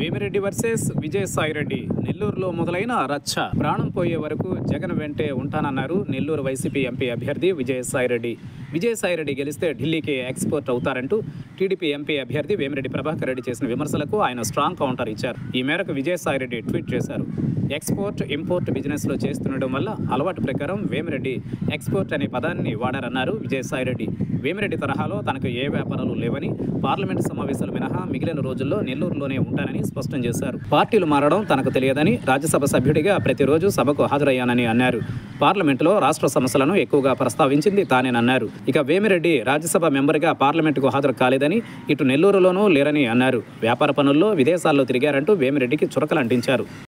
Vemireddy versus Vijayasai Reddy నెల్లూరులో మొదలైన రచ్చ ప్రాణం పోయే వరకు జగన్ వెంటే ఉంటానన్నారు నెల్లూరు వైసీపీ ఎంపీ అభ్యర్థి విజయసాయిరెడ్డి విజయసాయిరెడ్డి గెలిస్తే ఢిల్లీకి ఎక్స్పోర్ట్ అవుతారంటూ టీడీపీ ఎంపీ అభ్యర్థి వేమిరెడ్డి ప్రభాకర్ రెడ్డి చేసిన విమర్శలకు ఆయన స్ట్రాంగ్ కౌంటర్ ఇచ్చారు. ఈ మేరకు విజయసాయిరెడ్డి ట్వీట్ చేశారు. ఎక్స్పోర్ట్ ఇంపోర్ట్ బిజినెస్లో చేస్తుండడం వల్ల అలవాటు ప్రకారం వేమిరెడ్డి ఎక్స్పోర్ట్ అనే పదాన్ని వాడారన్నారు విజయసాయిరెడ్డి వేమిరెడ్డి తరహాలో తనకు ఏ వ్యాపారాలు లేవని పార్లమెంటు సమావేశాలు మినహా మిగిలిన రోజుల్లో నెల్లూరులోనే ఉంటానని స్పష్టం చేశారు. పార్టీలు మారడం తనకు తెలియదని రాజ్యసభ సభ్యుడిగా ప్రతిరోజు సభకు హాజరయ్యానని అన్నారు. పార్లమెంటులో రాష్ట్ర సమస్యలను ఎక్కువగా ప్రస్తావించింది తానేనన్నారు ఇక వేమిరెడ్డి రాజ్యసభ మెంబర్గా పార్లమెంటుకు హాజరు కాలేదని ఇటు నెల్లూరులోనూ లేరని అన్నారు. వ్యాపార పనుల్లో విదేశాల్లో తిరిగారంటూ వేమిరెడ్డికి చురకలు అంటించారు